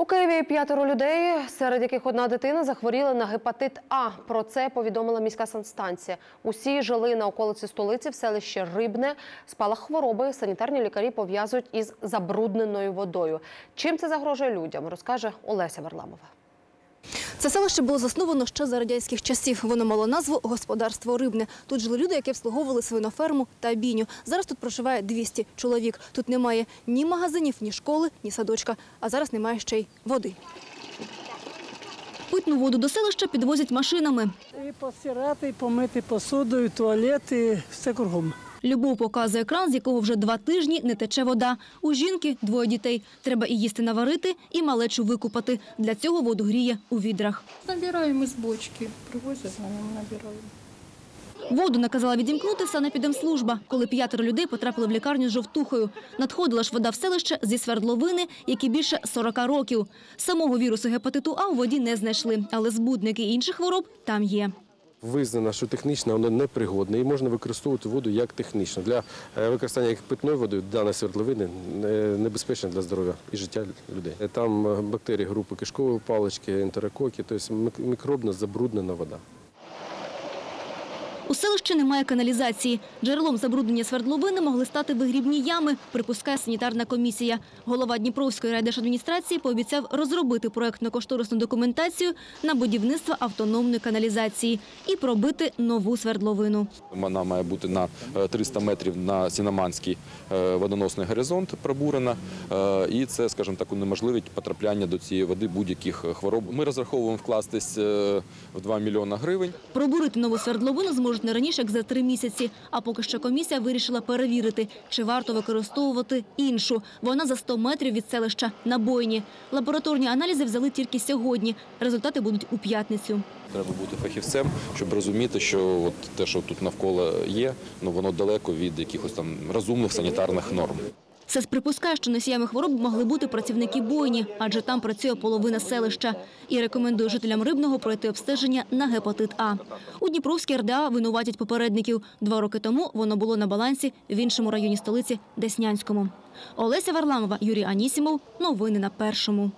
У Києві п'ятеро людей, серед яких одна дитина захворіла на гепатит А. Про це повідомила міська санстанція. Усі жили на околиці столиці в селищі Рибне. Спалах хвороби санітарні лікарі пов'язують із забрудненою водою. Чим це загрожує людям, розкаже Олеся Варламова. Це селище було засновано ще за радянських часів. Воно мало назву «Господарство Рибне». Тут жили люди, які обслуговували свиноферму та бійню. Зараз тут проживає 200 чоловік. Тут немає ні магазинів, ні школи, ні садочка. А зараз немає ще й води. Питну воду до селища підвозять машинами. І постирати, і помити посуду, і туалет, все кругом. Любов показує кран, з якого вже два тижні не тече вода. У жінки двоє дітей. Треба і їсти наварити, і малечу викупати. Для цього воду гріє у відрах. Набираємо із бочки, привозять, на ньому набираємо. Воду наказала відімкнути санепідемслужба, коли п'ятеро людей потрапили в лікарню з жовтухою. Надходила ж вода в селище зі свердловини, які більше 40 років. Самого вірусу гепатиту А у воді не знайшли, але збудники інших хвороб там є. Визнано, що технічно воно непригодне і можна використовувати воду як технічно. Для е, використання як питної води дана свердловини е, небезпечна для здоров'я і життя людей. Е, Там бактерії групи кишкової палички, ентерококи, тобто мікробно забруднена вода. У селищі немає каналізації. Джерелом забруднення свердловини могли стати вигрібні ями, припускає санітарна комісія. Голова Дніпровської райдержадміністрації пообіцяв розробити проектно-кошторисну документацію на будівництво автономної каналізації і пробити нову свердловину. Вона має бути на е, 300 метрів на Сінаманський е, водоносний горизонт пробурена. Е, І це, скажімо так, унеможливить потрапляння до цієї води будь-яких е, хвороб. Ми розраховуємо вкластись е, в 2 мільйона гривень. Пробурити нову свердловину зможуть не раніше, як за три місяці. А поки що комісія вирішила перевірити, чи варто використовувати іншу. Вона за 100 метрів від селища на бойні. Лабораторні аналізи взяли тільки сьогодні. Результати будуть у п'ятницю. Треба бути фахівцем, щоб розуміти, що от те, що тут навколо є, ну воно далеко від якихось там розумних санітарних норм. СЕС припускає, що носіями хвороб могли бути працівники бойні, адже там працює половина селища. І рекомендує жителям Рибного пройти обстеження на гепатит А. У Дніпровській РДА винуватять попередників. Два роки тому воно було на балансі в іншому районі столиці – Деснянському. Олеся Варламова, Юрій Анісімов. Новини на Першому.